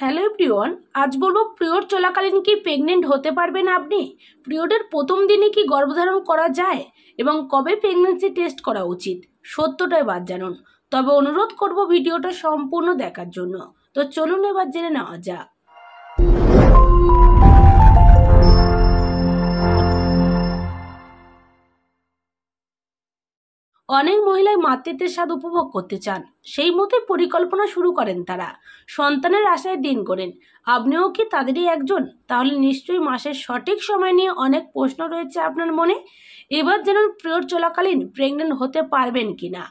Hello প্রিয়ন আজ বলব period চলাকালীন কি প্রেগনেন্ট হতে পারবেন আপনি? পিরিয়ডের প্রথম দিনে কি গর্ভধারণ করা যায়? এবং কবে প্রেগনেন্সি টেস্ট করা উচিত? সত্যটাই বাদ জানুন। তবে অনুরোধ করব ভিডিওটা সম্পূর্ণ দেখার জন্য। তো চলুন এবার জেনে নেওয়া যাক। অনেক মহিলাই মাতৃত্বের স্বাদ উপভোগ করতে চান। সেই মতোই পরিকল্পনা শুরু করেন তারা। সন্তানের আশায় দিন করেন আপনিও কি তাদেরই একজন? তাহলে নিশ্চয়ই মাসের সঠিক সময় নিয়ে অনেক প্রশ্ন রয়েছে আপনার মনে। এবার যেন পিরিয়ড চলাকালীন প্রেগনেন্ট হতে পারবেন কিনা।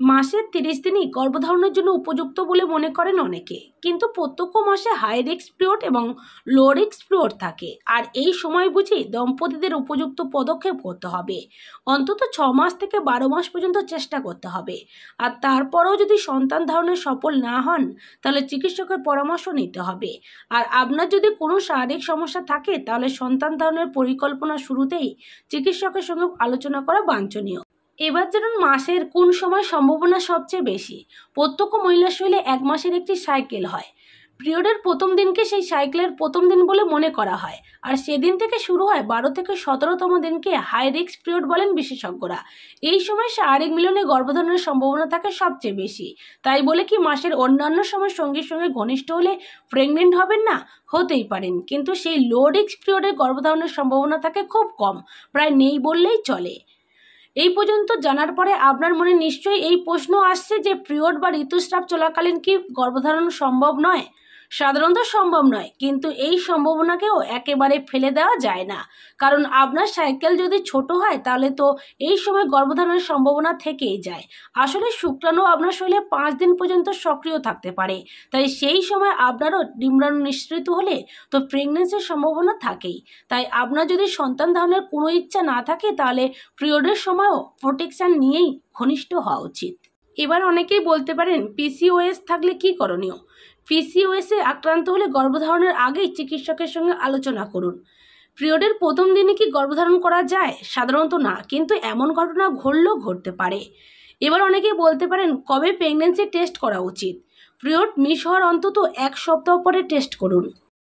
মাসের তিরিশ দিনই গর্ভধারণের জন্য উপযুক্ত বলে মনে করেন অনেকে। কিন্তু প্রত্যেক মাসে হাই রিক্স পিরিয়ড এবং লো রিক্স পিরিয়ড থাকে। আর এই সময় বুঝি দম্পতিদের উপযুক্ত পদক্ষেপ করতে হবে। অন্তত ছ মাস থেকে বারো মাস পর্যন্ত চেষ্টা করতে হবে। আর তারপরেও যদি সন্তান ধারণে সফল না হন, তাহলে চিকিৎসকের পরামর্শ নিতে হবে। আর আপনার যদি কোনো শারীরিক সমস্যা থাকে, তাহলে সন্তান ধারণের পরিকল্পনা শুরুতেই চিকিৎসকের সঙ্গে আলোচনা করা বাঞ্ছনীয়। এবার যেমন মাসের কোন সময় সম্ভাবনা সবচেয়ে বেশি? প্রত্যেক মহিলা শৈলে এক মাসের একটি সাইকেল হয়। পিরিয়ডের প্রথম দিনকে সেই সাইকেলের প্রথম দিন বলে মনে করা হয়। আর সেদিন থেকে শুরু হয় বারো থেকে সতেরোতম দিনকে হাই রিক্স পিরিয়ড বলেন বিশেষজ্ঞরা। এই সময় শারীরিক মিলনে গর্ভধারণের সম্ভাবনা থাকে সবচেয়ে বেশি। তাই বলে কি মাসের অন্যান্য সময় সঙ্গীর সঙ্গে ঘনিষ্ঠ হলে প্রেগনেন্ট হবেন না? হতেই পারেন। কিন্তু সেই লো রিক্স পিরিয়ডে গর্ভধারণের সম্ভাবনা থাকে খুব কম। প্রায় নেই বললেই চলে। এই পর্যন্ত জানার পরে আপনার মনে নিশ্চয়ই এই প্রশ্ন আসছে যে পিরিয়ড বা ঋতুস্রাব চলাকালীন কি গর্ভধারণ সম্ভব নয়? সাধারণত সম্ভব নয়, কিন্তু এই সম্ভাবনাকেও একেবারে ফেলে দেওয়া যায় না। কারণ আপনার সাইকেল যদি ছোট হয়, তাহলে তো এই সময় গর্ভধারণের সম্ভাবনা থেকেই যায়। আসলে শুক্রাণু আপনার শরীরে পাঁচ দিন পর্যন্ত সক্রিয় থাকতে পারে। তাই সেই সময় আপনারও ডিম্বাণু নিঃসৃত হলে তো প্রেগনেন্সির সম্ভাবনা থাকেই। তাই আপনার যদি সন্তান ধারণের কোনো ইচ্ছা না থাকে, তাহলে পিরিয়ডের সময়ও প্রোটেকশান নিয়েই ঘনিষ্ঠ হওয়া উচিত। এবার অনেকেই বলতে পারেন পিসিওএস থাকলে কি করণীয়? পিসিওএসে আক্রান্ত হলে গর্ভধারণের আগেই চিকিৎসকের সঙ্গে আলোচনা করুন। পিরিয়ডের প্রথম দিনে কি গর্ভধারণ করা যায়? সাধারণত না, কিন্তু এমন ঘটনা ঘটলেও ঘটতে পারে। এবার অনেকেই বলতে পারেন, কবে প্রেগনেন্সি টেস্ট করা উচিত? পিরিয়ড মিস হওয়ার অন্তত এক সপ্তাহ পরে টেস্ট করুন।